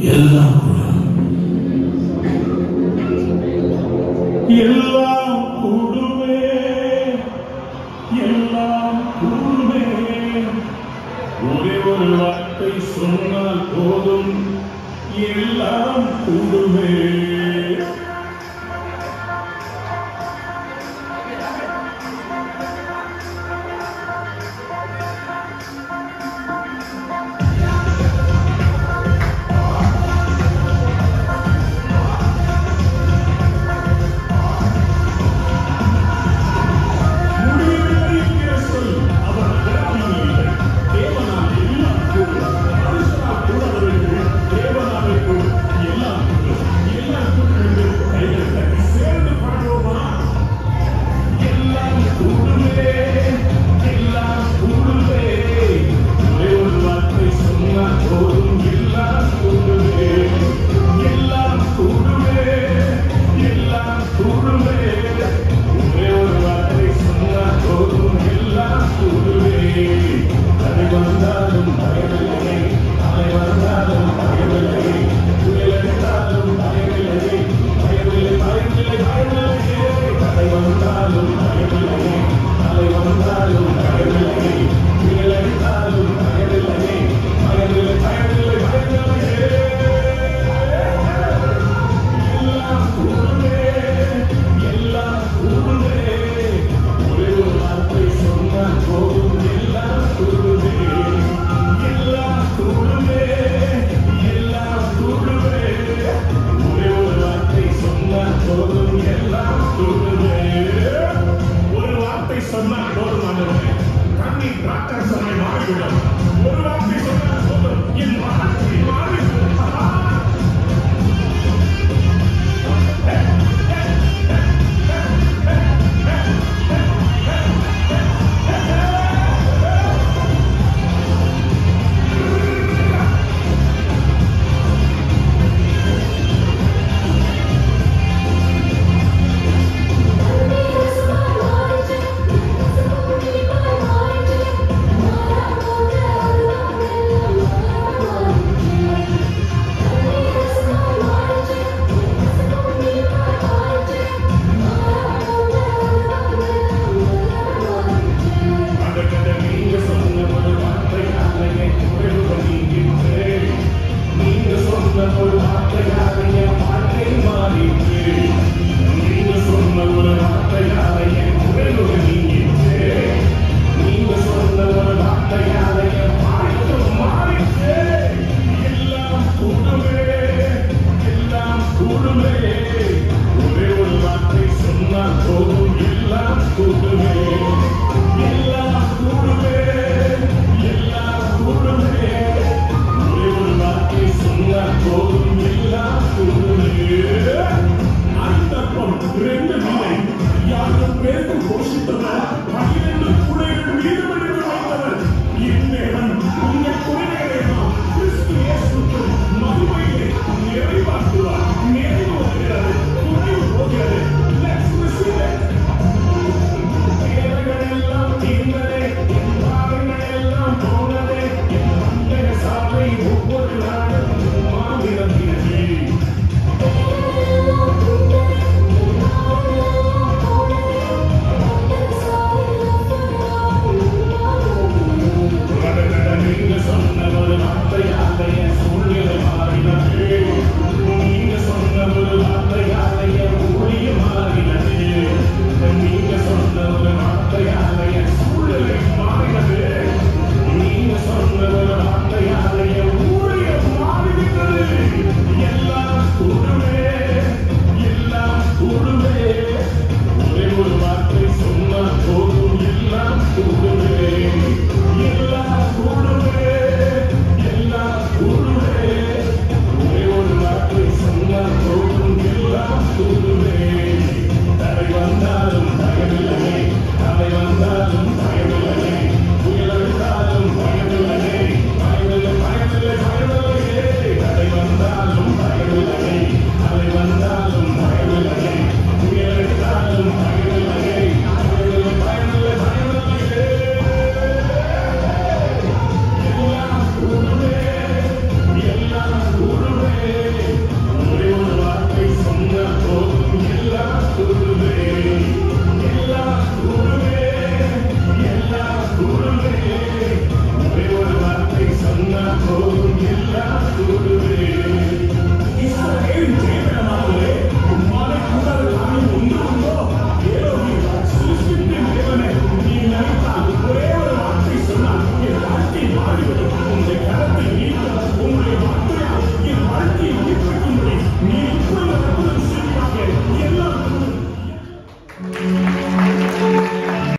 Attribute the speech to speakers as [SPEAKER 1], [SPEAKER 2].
[SPEAKER 1] எல்லாம் கூடும் எல்லாம் கூடுமே எல்லாம் கூடுமே. ஒரே ஒரு வார்த்தை சொன்னால் போதும் எல்லாம் கூடுமே. Not that's my mind. What about this? You lost me, my